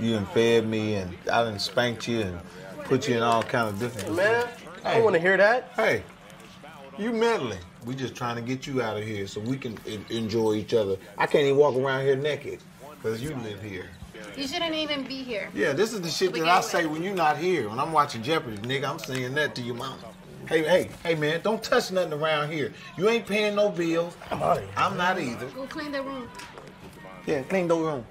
You and fed me and I done spanked you and put you in all kind of different. Man, I don't want to hear that. Hey, you meddling. We just trying to get you out of here so we can enjoy each other. I can't even walk around here naked because you live here. You shouldn't even be here. Yeah, this is the shit that I say when you're not here. When I'm watching Jeopardy, nigga, I'm saying that to your mama. Hey, hey, hey, man, don't touch nothing around here. You ain't paying no bills. I'm out. I'm not either. Go clean the room. Yeah, clean the room.